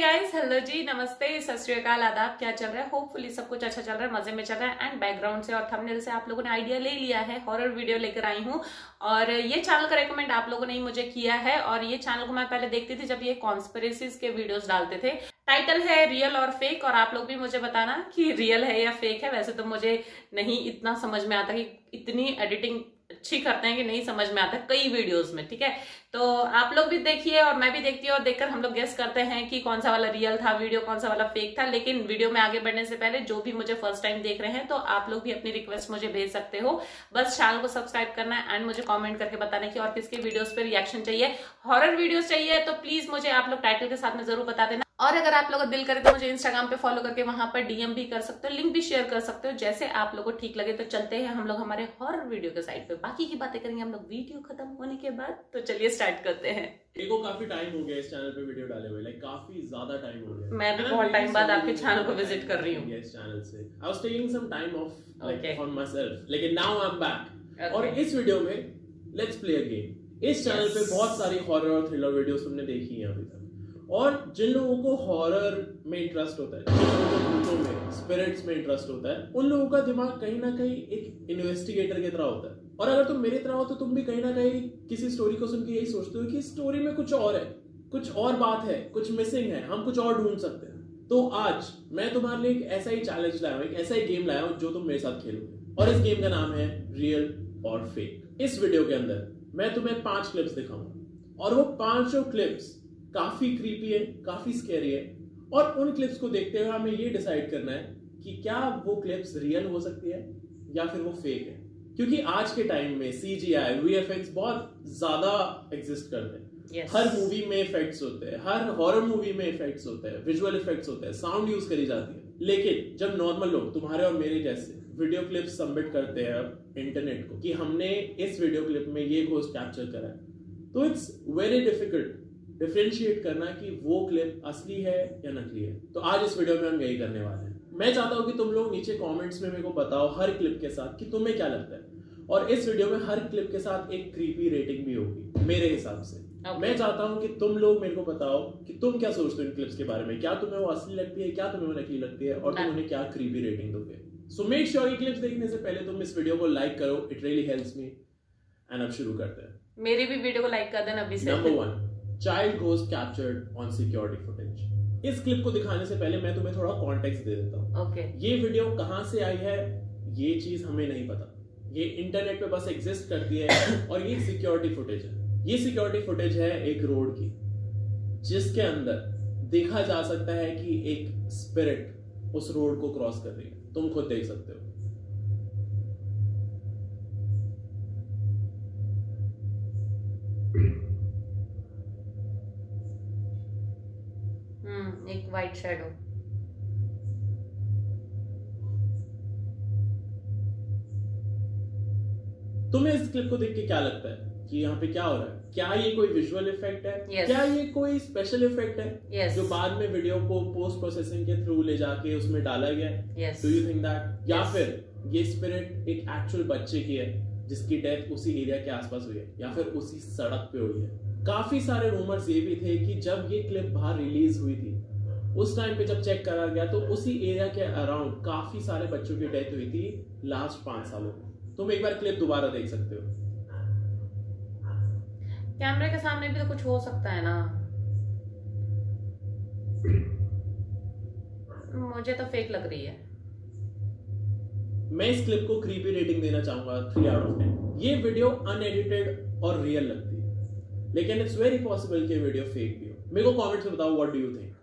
Guys hello जी, नमस्ते, सत आदाब, क्या चल रहा है? होपफुली सब कुछ अच्छा चल रहा है, मज़े में चल रहा है एंड बैकग्राउंड से और थंबनेल से आप लोगों ने आइडिया ले लिया है हॉरर वीडियो लेकर आई हूँ। और ये चैनल का रेकमेंड आप लोगों ने ही मुझे किया है, और ये चैनल को मैं पहले देखती थी जब ये कॉन्स्परेसीज के वीडियोस डालते थे। टाइटल है रियल और फेक और आप लोग भी मुझे बताना कि रियल है या फेक है, वैसे तो मुझे नहीं इतना समझ में आता कि इतनी एडिटिंग अच्छी करते हैं कि नहीं समझ में आता कई वीडियोस में, ठीक है? तो आप लोग भी देखिए और मैं भी देखती हूँ और देखकर हम लोग गेस करते हैं कि कौन सा वाला रियल था वीडियो कौन सा वाला फेक था। लेकिन वीडियो में आगे बढ़ने से पहले, जो भी मुझे फ़र्स्ट टाइम देख रहे हैं तो आप लोग भी अपनी रिक्वेस्ट मुझे भेज सकते हो। बस चैनल को सब्सक्राइब करना है एंड मुझे कॉमेंट करके बताना की और किसके वीडियोज़ पे रिएक्शन चाहिए। हॉरर वीडियोज़ चाहिए तो प्लीज़ मुझे आप लोग टाइटल के साथ में ज़रूर बता देना। और अगर आप लोग दिल करे तो मुझे इंस्टाग्राम पे फॉलो करके वहाँ पर डीएम भी कर सकते हो लिंक भी शेयर कर सकते हो जैसे आप लोग को ठीक लगे तो चलते हैं हम लोग हमारे हॉरर वीडियो के साइड पे। बाकी की बातें करेंगे हम लोग वीडियो खत्म होने के बाद तो चलिए स्टार्ट करते हैं। देखो काफ़ी टाइम हो गया इस चैनल पे वीडियो डाले हुए लाइक काफ़ी ज़्यादा टाइम हो गया। मैं भी बहुत टाइम बाद आपके चैनल को विज़िट कर रही हूँ। इस चैनल से। I was taking some time off like my self लेकिन नाउ आई एम बैक और इस वीडियो में लेट्स प्ले अ गेम इस चैनल पे बहुत सारी हॉरर और थ्रिलर वीडियोस तुमने देखी हैं अभी तक। और जिन लोगों को हॉरर में इंटरेस्ट होता है, जिन लोगों को भूतों में स्पिरिट्स में इंटरेस्ट होता है, उन लोगों का दिमाग कहीं ना कहीं एक इन्वेस्टिगेटर की तरह होता है। और अगर तुम मेरी तरह हो तो तुम भी कहीं ना कहीं किसी स्टोरी को सुन के यही सोचते हो कि स्टोरी में कुछ और है, कुछ और बात है, कुछ मिसिंग है, हम कुछ और ढूंढ सकते हैं। तो आज मैं तुम्हारे लिए एक ऐसा ही चैलेंज लाया हूँ, एक ऐसा ही गेम लाया हूँ जो तुम मेरे साथ खेलोगे। और इस गेम का नाम है रियल और फेक इस वीडियो के अंदर मैं तुम्हें पाँच क्लिप्स दिखाऊँगा। और वो पाँचों क्लिप्स काफ़ी क्रीपी है काफ़ी स्केरी है। और उन क्लिप्स को देखते हुए हमें ये डिसाइड करना है कि क्या वो क्लिप्स रियल हो सकती है या फिर वो फेक है। क्योंकि आज के टाइम में C G I V F X बहुत ज़्यादा एग्जिस्ट करते हैं। Yes. हर मूवी में इफेक्ट्स होते हैं हर हॉरर मूवी में इफेक्ट्स होते हैं विजुअल इफेक्ट्स होते हैं साउंड यूज़ करी जाती है। लेकिन जब नॉर्मल लोग तुम्हारे और मेरे जैसे वीडियो क्लिप सबमिट करते हैं इंटरनेट को कि हमने इस वीडियो क्लिप में ये घोस्ट कैप्चर करा है तो इट्स वेरी डिफ़िकल्ट डिफरेंशिएट करना कि वो क्लिप असली है या नकली है। तो आज इस वीडियो में हम यही करने वाले हैं। मैं चाहता हूँ कि तुम लोग नीचे कमेंट्स में मेरे को बताओ हर क्लिप के साथ कि तुम्हें क्या लगता है। और इस वीडियो में हर क्लिप के साथ एक क्रीपी रेटिंग भी होगी मेरे हिसाब से। Okay. मैं चाहता हूँ कि तुम लोग मेरे को बताओ कि तुम क्या सोचते हो इन क्लिप्स के बारे में। क्या तुम्हें वो असली लगती है क्या तुम्हें वो नकली लगती है और तुम उन्हें क्या क्रीपी रेटिंग दोगे। सो मेक श्योर ये क्लिप्स देखने से पहले तुम इस वीडियो को लाइक करो it really helps me and अब शुरू करते हैं। मेरी भी वीडियो को लाइक कर देना अभी से। Number one child ghost captured on security footage इस क्लिप को दिखाने से पहले मैं तुम्हें थोड़ा कॉन्टेक्स्ट दे देता हूँ। ओके ये वीडियो कहाँ से आई है ये चीज़ हमें नहीं पता। ये इंटरनेट पे बस एग्जिस्ट करती है और ये सिक्योरिटी फुटेज है। ये सिक्योरिटी फुटेज है एक रोड की जिसके अंदर देखा जा सकता है कि एक स्पिरिट उस रोड को क्रॉस कर रही है। तुम खुद देख सकते हो। हम्म एक वाइट शैडो तुम्हें इस क्लिप को देख के क्या लगता है? कि यहाँ पे क्या हो रहा है? क्या ये कोई विजुअल इफ़ेक्ट है? Yes. क्या ये कोई स्पेशल इफ़ेक्ट है? Yes. जो बाद में वीडियो को पोस्ट प्रोसेसिंग के थ्रू ले जाके उसमें डाला गया है? डू यू थिंक दैट या Yes. फिर ये स्पिरिट एक एक्चुअल बच्चे की है जिसकी डेथ उसी एरिया के आसपास हुई है या फिर उसी सड़क पे हुई है? काफ़ी सारे रूमर्स ये भी थे कि जब ये क्लिप बाहर रिलीज़ हुई थी उस टाइम पे जब चेक करा गया तो उसी एरिया के अराउंड काफ़ी सारे बच्चों की डेथ हुई थी लास्ट पाँच सालों में। तुम एक बार क्लिप दोबारा देख सकते हो। कैमरे के सामने भी तो कुछ हो सकता है ना। मुझे तो फेक लग रही है। मैं इस क्लिप को क्रीपी रेटिंग देना चाहूँगा थ्री आउट ऑफ़ टेन ये वीडियो अनएडिटेड और रियल लगती है। लेकिन इट्स वेरी पॉसिबल कि वीडियो फेक भी हो। मेरे को कमेंट्स में बताओ what do you think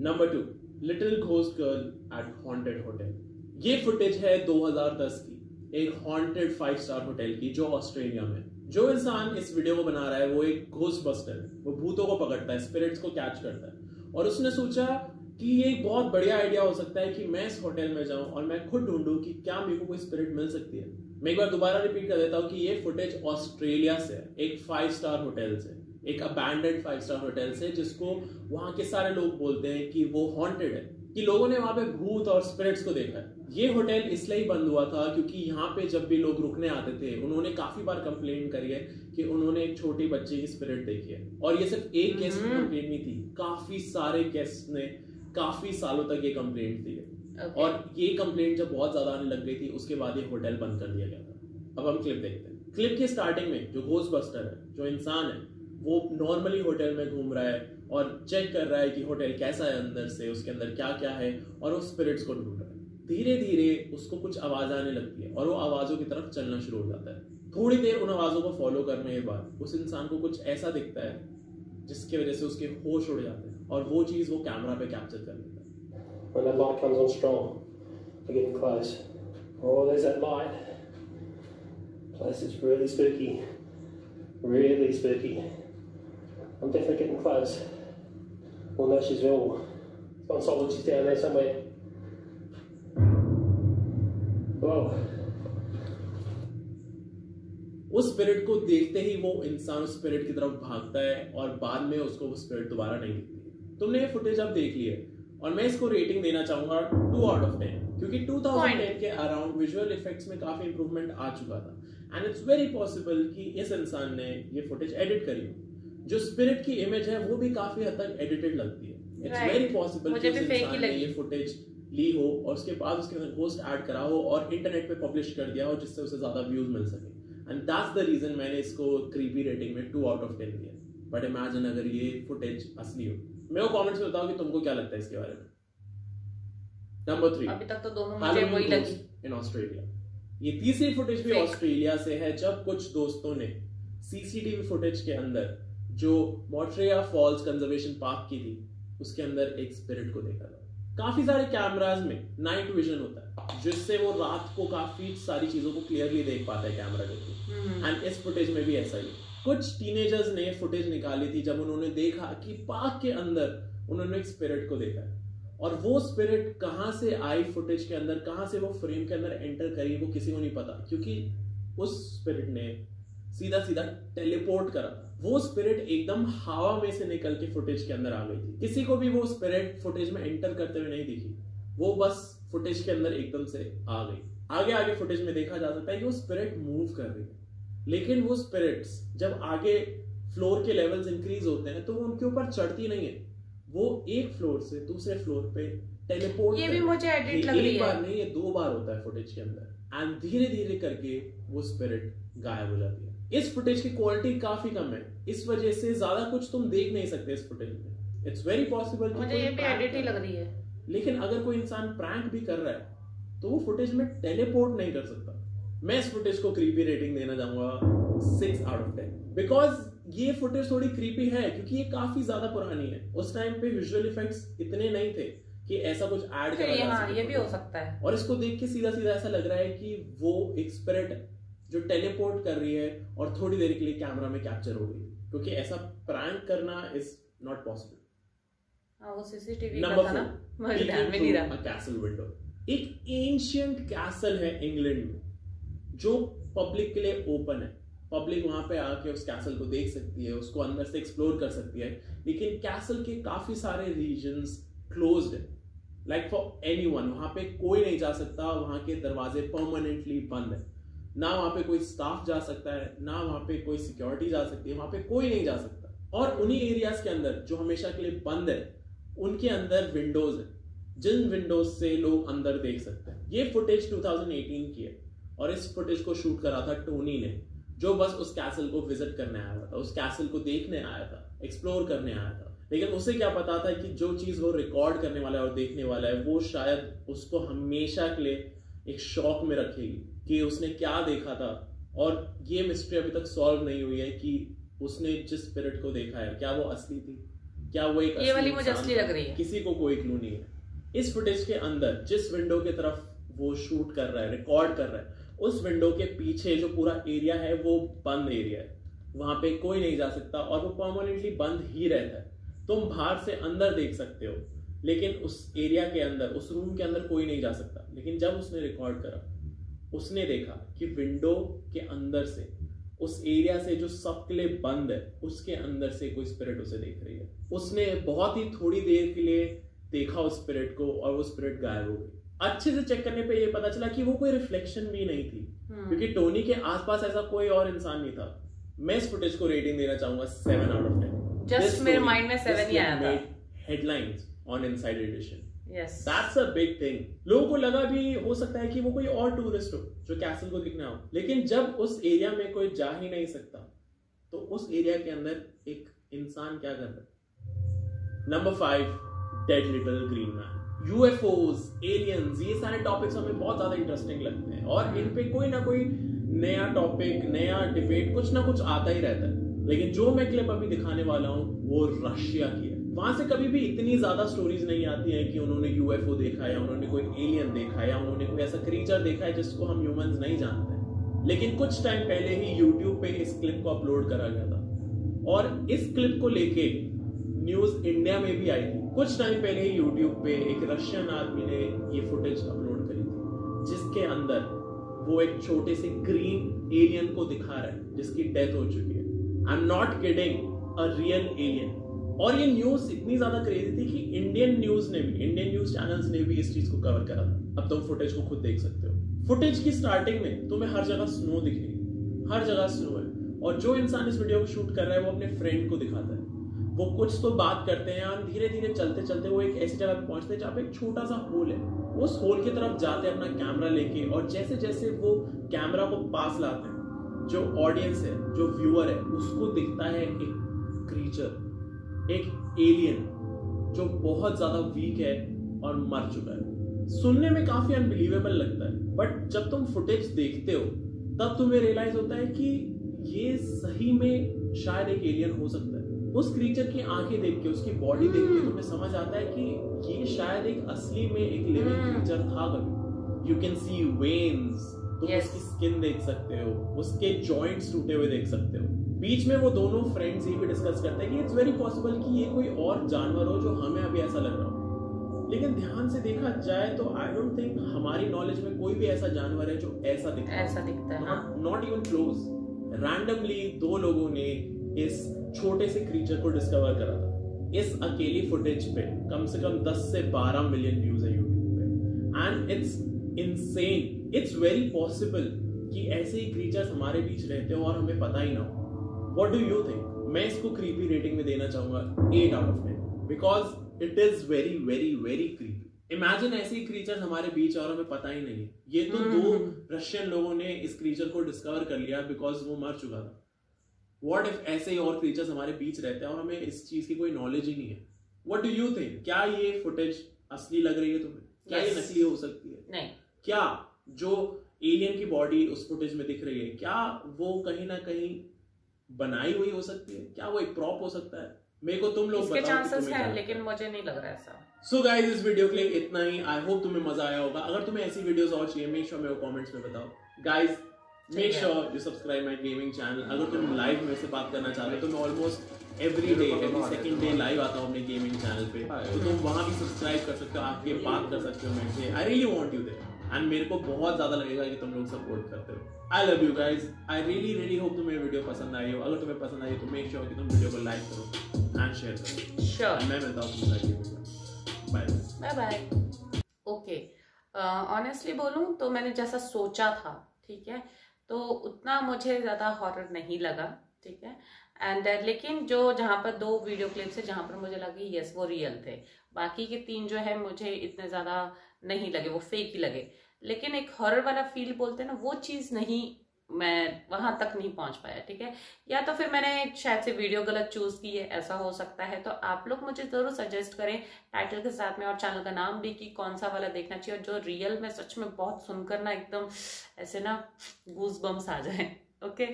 number two little ghost girl at haunted hotel ये फुटेज है 2010 की, एक हॉन्टेड फाइव स्टार होटल की, जो ऑस्ट्रेलिया में जो इंसान इस वीडियो को बना रहा है, वो एक घोस्ट बस्टर है। वो भूतों को पकड़ता है स्पिरिट्स को कैच करता है। और उसने सोचा कि ये एक बहुत बढ़िया आइडिया हो सकता है कि मैं इस होटल में जाऊँ और मैं खुद ढूंढूं कि क्या मेरे को कोई स्पिरिट मिल सकती है। मैं एक बार दोबारा रिपीट कर देता हूँ कि ये फुटेज ऑस्ट्रेलिया से है, एक फाइव स्टार होटल से एक अबैंडेड फाइव स्टार होटल से जिसको वहाँ के सारे लोग बोलते हैं कि वो हॉन्टेड है कि लोगों ने वहाँ पे भूत और स्पिरिट्स को देखा है। ये होटल इसलिए ही बंद हुआ था क्योंकि यहाँ पे जब भी लोग रुकने आते थे उन्होंने काफ़ी बार कंप्लेन करी है कि उन्होंने एक छोटी बच्चे की स्पिरिट देखी है। और ये सिर्फ़ एक गेस्ट की कंप्लेन नहीं थी काफ़ी सारे गेस्ट ने काफ़ी सालों तक ये कंप्लेंट दी है। Okay. और ये कंप्लेंट जब बहुत ज़्यादा आने लग गई थी उसके बाद ये होटल बंद कर दिया गया था। अब हम क्लिप देखते हैं। क्लिप की स्टार्टिंग में जो घोस्ट बस्टर है जो इंसान है वो नॉर्मली होटल में घूम रहा है और चेक कर रहा है कि होटल कैसा है अंदर से उसके अंदर क्या क्या है और वो स्पिरिट्स को ढूंढ रहा है धीरे धीरे उसको कुछ आवाज़ आने लगती है और वो आवाजों की तरफ़ चलना शुरू हो जाता है थोड़ी देर उन आवाजों को फॉलो करने के बाद उस इंसान को कुछ ऐसा दिखता है जिसकी वजह से उसके होश उड़ जाते हैं और वो चीज़ वो कैमरा पे कैप्चर कर लेता है. Oh, really spooky. Really spooky. I'm definitely getting close. Well, no, she's ill. On solid, she's down there somewhere. Whoa. उस स्पिरिट को देखते ही वो इंसान उस स्पिरिट की तरफ़ भागता है और बाद में उसको वो स्पिरिट दोबारा नहीं दिखती तुमने ये फुटेज अब देख ली है और मैं इसको रेटिंग देना चाहूँगा टू आउट ऑफ़ टेन क्योंकि 2010 के अराउंड विजुअल इफेक्ट्स में काफ़ी इंप्रूवमेंट आ चुका था एंड इट्स वेरी पॉसिबल कि इस इंसान ने ये फुटेज एडिट करी हो जो स्पिरिट की इमेज है वो भी काफ़ी हद तक एडिटेड लगती है। इट्स वेरी पॉसिबल कि इंसान ने ये फुटेज ली हो और उसके बाद उसके अंदर पोस्ट ऐड करा हो और इंटरनेट पे पब्लिश कर दिया हो जिससे उसे ज़्यादा व्यूज़ मिल सके। एंड दैट्स द रीजन मैंने इसको क्रीपी रेटिंग में टू आउट ऑफ़ टेन दिया। बट इमेजिन अगर ये फुटेज असली हो। मेरे को कमेंट्स में बताओ कि तुमको क्या लगता है इसके बारे में? नंबर थ्री अभी तक तो दोनों मुझे वही लगी। इन ऑस्ट्रेलिया ये तीसरी फुटेज भी ऑस्ट्रेलिया से है जब कुछ दोस्तों ने सीसीटीवी फुटेज के अंदर जो मोट्रिया फॉल्स कंजर्वेशन पार्क की थी उसके अंदर एक स्पिरिट को देखा था। काफ़ी सारे कैमराज में नाइट विजन होता है जिससे वो रात को काफ़ी सारी चीज़ों को क्लियरली देख पाता है कैमरा के। थ्रू एंड इस फुटेज में भी ऐसा ही कुछ टीनेजर्स ने फुटेज निकाली थी जब उन्होंने देखा कि पार्क के अंदर उन्होंने एक स्पिरिट को देखा है। और वो स्पिरिट कहाँ से आई फुटेज के अंदर कहाँ से वो फ्रेम के अंदर एंटर करी वो किसी को नहीं पता। क्योंकि उस स्पिरिट ने सीधा सीधा टेलीपोर्ट करा वो स्पिरिट एकदम हवा में से निकल के फुटेज के अंदर आ गई थी। किसी को भी वो स्पिरिट फुटेज में एंटर करते हुए नहीं दिखी। वो बस फुटेज के अंदर एकदम से आ गई। आगे आगे फुटेज में देखा जा सकता है कि वो स्पिरिट मूव कर रही है। लेकिन वो स्पिरिट्स जब आगे फ्लोर के लेवल्स इंक्रीज होते हैं तो वो उनके ऊपर चढ़ती नहीं है। वो एक फ्लोर से दूसरे फ्लोर पे टेलीपोर्ट ये भी मुझे एडिट लग रही है। बार नहीं ये दो बार होता है फुटेज के अंदर। एंड धीरे धीरे करके वो स्पिरिट गायब हो जाती है। इस फुटेज की क्वालिटी काफ़ी कम है। इस वजह से ज़्यादा कुछ तुम देख नहीं सकते इस फुटेज में। इट्स वेरी पॉसिबल मुझे ये भी एडिट ही लग रही है। लेकिन अगर कोई इंसान प्रैंक भी कर रहा है तो वो फुटेज में टेलीपोर्ट नहीं कर सकता। मैं इस फुटेज को क्रीपी रेटिंग देना चाहूँगा six out of ten because ये फुटेज थोड़ी क्रीपी है क्योंकि ये काफ़ी ज़्यादा पुरानी है। उस टाइम पे विजुअल इफेक्ट्स इतने नहीं थे कि ऐसा कुछ ऐड करा जा हाँ, ये भी हो सकता है। और इसको देख के सीधा सीधा ऐसा लग रहा है कि वो एक स्पिरिट है। जो टेलीपोर्ट कर रही है और थोड़ी देर के लिए कैमरा में कैप्चर हो गई। क्योंकि ऐसा प्रैंक करना is not possible castle window एक एंशियंट कैसल है इंग्लैंड में जो पब्लिक के लिए ओपन है। पब्लिक वहाँ पे आके उस कैसल को देख सकती है उसको अंदर से एक्सप्लोर कर सकती है। लेकिन कैसल के काफ़ी सारे रीजन क्लोज है। लाइक फॉर एनी वन वहाँ पे कोई नहीं जा सकता वहाँ के दरवाजे परमानेंटली बंद है। ना वहाँ पे कोई स्टाफ जा सकता है, ना वहाँ पे कोई सिक्योरिटी जा सकती है, वहाँ पे कोई नहीं जा सकता। और उन्हीं एरियाज़ के अंदर, जो हमेशा के लिए बंद है, उनके अंदर विंडोज़ है, जिन विंडोज़ से लोग अंदर देख सकते हैं। ये फुटेज 2018 की है, और इस फुटेज को शूट करा था टोनी ने, जो बस उस कैसल को विज़िट करने आया हुआ था, उस कैसल को देखने आया था एक्सप्लोर करने आया था। लेकिन उसे क्या पता था कि जो चीज़ वो रिकॉर्ड करने वाला है और देखने वाला है, वो शायद उसको हमेशा के लिए एक शौक में रखेगी। कि उसने क्या देखा था? और ये मिस्ट्री अभी तक सॉल्व नहीं हुई है कि उसने जिस स्पिरिट को देखा है क्या वो असली थी? क्या वो एक ये वाली मुझे असली लग रही है। किसी को कोई क्लू नहीं है। इस फुटेज के अंदर जिस विंडो की तरफ़ वो शूट कर रहा है रिकॉर्ड कर रहा है उस विंडो के पीछे जो पूरा एरिया है वो बंद एरिया है। वहाँ पे कोई नहीं जा सकता और वो परमानेंटली बंद ही रहता है। तुम बाहर से अंदर देख सकते हो लेकिन उस एरिया के अंदर उस रूम के अंदर कोई नहीं जा सकता। लेकिन जब उसने रिकॉर्ड करा उसने देखा कि विंडो के अंदर से उस एरिया से जो सबके लिए बंद है उसके अंदर से कोई स्पिरिट उसे देख रही है। उसने बहुत ही थोड़ी देर के लिए देखा उस स्पिरिट को और वो स्पिरिट गायब हो गई। अच्छे से चेक करने पे ये पता चला कि वो कोई रिफ्लेक्शन भी नहीं थी। हम्म। क्योंकि टोनी के आसपास ऐसा कोई और इंसान नहीं था। मैं इस फुटेज को रेटिंग देना चाहूँगा seven out of ten Just मेरे mind में seven ही आया था। Headlines on inside edition yes that's a big thing लोगों को लगा भी हो सकता है कि वो कोई और टूरिस्ट हो, जो कैसल को दिखने आओ। लेकिन जब उस एरिया में कोई जा ही नहीं सकता तो उस एरिया के अंदर एक इंसान क्या कर रहा number five dead little green man UFOs aliens ये सारे टॉपिक्स हमें बहुत ज़्यादा इंटरेस्टिंग लगते हैं। और इन पे कोई ना कोई नया टॉपिक नया डिबेट कुछ ना कुछ आता ही रहता है। लेकिन जो मैं क्लिप अभी दिखाने वाला हूँ, वो रशिया की है वहाँ से कभी भी इतनी ज़्यादा स्टोरीज नहीं आती हैं कि उन्होंने यूएफओ देखा या उन्होंने कोई एलियन देखा या उन्होंने कोई ऐसा क्रीचर देखा है जिसको हम ह्यूमंस नहीं जानते लेकिन कुछ टाइम पहले ही यूट्यूब पे इस क्लिप को अपलोड करा गया था। और इस क्लिप को लेके न्यूज़ इंडिया में भी आई थी। कुछ टाइम पहले ही यूट्यूब पे एक रशियन आदमी ने ये फुटेज अपलोड करी थी, जिसके अंदर वो एक छोटे से ग्रीन एलियन को दिखा रहा है, जिसकी डेथ हो चुकी है। I am not kidding a real alien और ये न्यूज़ इतनी ज़्यादा क्रेजी थी कि इंडियन न्यूज़ ने भी इंडियन न्यूज़ चैनल्स ने भी इस चीज़ को कवर करा। था अब तुम तो फुटेज को खुद देख सकते हो। फुटेज की स्टार्टिंग में तुम्हें हर जगह स्नो दिखेगी। हर जगह स्नो है। और जो इंसान इस वीडियो को शूट कर रहा है, वो अपने फ्रेंड को दिखाता है। वो कुछ तो बात करते हैं और धीरे धीरे चलते चलते वो एक ऐसी जगह पहुँचते हैं जहाँ पे एक छोटा सा होल है। उस होल की तरफ़ जाते हैं अपना कैमरा लेके और जैसे जैसे वो कैमरा को पास लाते हैं, जो ऑडियंस है, जो व्यूअर है, उसको दिखता है एक क्रीचर एक एलियन जो बहुत ज़्यादा वीक है और मर चुका है। सुनने में काफ़ी अनबिलीवेबल लगता है बट जब तुम फुटेज देखते हो तब तुम्हें रियलाइज़ होता है कि ये सही में शायद एक एलियन हो सकता है। उस क्रीचर की आँखें देख के उसकी बॉडी देख के तुम्हें समझ आता है कि ये शायद एक असली में एक लिविंग. क्रीचर था कभी यू कैन सी वेन्स तुम Yes. उसकी स्किन देख सकते हो उसके जॉइंट्स टूटे हुए देख सकते हो। बीच में वो दोनों फ्रेंड्स ये भी डिस्कस करते हैं कि इट्स वेरी पॉसिबल कि ये कोई और जानवर हो जो हमें अभी ऐसा लग रहा हो। लेकिन ध्यान से देखा जाए तो आई डोंट थिंक हमारी नॉलेज में कोई भी ऐसा जानवर है जो ऐसा दिखता है। ऐसा दिखता है हाँ। नॉट इवन क्लोज रैंडमली दो लोगों ने इस छोटे से क्रीचर को डिस्कवर करा था। इस अकेली फुटेज पे कम से कम 10 से 12 मिलियन व्यूज़ है यूट्यूब पे। And it's insane it's very possible कि ऐसे ही क्रीचर्स हमारे बीच रहते हो और हमें पता ही ना हो। व्हाट डू यू थिंक मैं इसको क्रीपी रेटिंग में देना चाहूँगा 8 आउट ऑफ़ 10 because it is very very very creepy imagine ऐसे ही क्रीचर्स हमारे बीच और हमें पता ही नहीं ये तो दो हम्म। रशियन लोगों ने इस क्रीचर को डिस्कवर कर लिया बिकॉज़ वो मर चुका था। व्हाट इफ़ ऐसे ही और क्रीचर्स हमारे बीच रहते हैं और हमें इस चीज़ की कोई नॉलेज ही नहीं है? व्हाट डू यू थिंक क्या ये फुटेज असली लग रही है तुम्हें? क्या ये Yes. नकली हो सकती है? नहीं। क्या जो एलियन की बॉडी उस फुटेज में दिख रही है क्या वो कहीं ना कहीं बनाई हुई हो सकती है। क्या वो एक प्रॉप हो सकता है? मेरे को तुम लोग इसके चांसेस हैं लेकिन मुझे नहीं लग रहा ऐसा। सो गाइस इस वीडियो के लिए इतना ही। आई होप तुम्हें मज़ा आया होगा। अगर तुम्हें ऐसी वीडियोस और चाहिए मेक श्योर मेरे कमेंट्स में बताओ। Guys make sure you subscribe my gaming channel अगर तुम लाइव में से बात करना चाहते हो तो मैं almost every day every second day live आता हूँ अपने गेमिंग चैनल पे। तो तुम वहाँ भी सब्सक्राइब कर सकते हो आके बात कर सकते हो मेरे से। I really want you there and मेरे को बहुत ज़्यादा लगेगा कि तुम लोग सपोर्ट करते हो। I love you guys I really really hope तुम्हें वीडियो पसंद आई हो। अगर तुम्हें पसंद आई हो तो मेक श्योर कि तुम वीडियो को लाइक करो एंड शेयर करो। श्योर मैं मिलता हूँ bye bye bye okay honestly बोलूँ तो मैंने जैसा सोचा था ठीक है? तो उतना मुझे ज़्यादा हॉरर नहीं लगा ठीक है? एंड लेकिन जो जहाँ पर दो वीडियो क्लिप्स है जहाँ पर मुझे लगी यस वो रियल थे। बाकी के तीन जो है मुझे इतने ज़्यादा नहीं लगे वो फेक ही लगे। लेकिन एक हॉरर वाला फील बोलते हैं ना वो चीज़ नहीं मैं वहाँ तक नहीं पहुँच पाया ठीक है? या तो फिर मैंने शायद से वीडियो गलत चूज़ की है ऐसा हो सकता है तो आप लोग मुझे ज़रूर सजेस्ट करें टाइटल के साथ में और चैनल का नाम भी कि कौन सा वाला देखना चाहिए और जो रियल में सच में बहुत सुनकर ना एकदम ऐसे ना गूज बम्स आ जाए ओके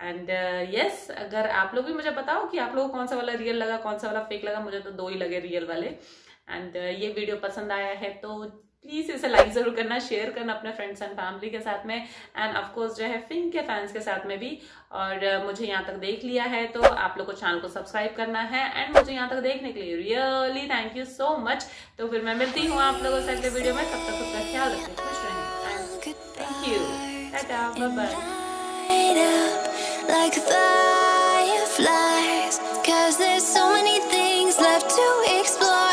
एंड यस अगर आप लोग भी मुझे बताओ कि आप लोगों को कौन सा वाला रियल लगा कौन सा वाला फेक लगा मुझे तो दो ही लगे रियल वाले। एंड uh, ये वीडियो पसंद आया है तो प्लीज़ इसे लाइक ज़रूर करना शेयर करना अपने फ्रेंड्स एंड फैमिली के साथ में. एंड ऑफ़ कोर्स जो है फिंक के फैंस के साथ में भी. और uh, मुझे यहाँ तक देख लिया है तो आप लोग को चैनल को सब्सक्राइब करना है. एंड मुझे यहाँ तक देखने के लिए really thank you so much तो फिर मैं मिलती हूँ आप लोगों से अगले वीडियो में. तब तक खुद का ख्याल रखें खुश रहें thank you like fireflies. Cause there's so many things left to explore.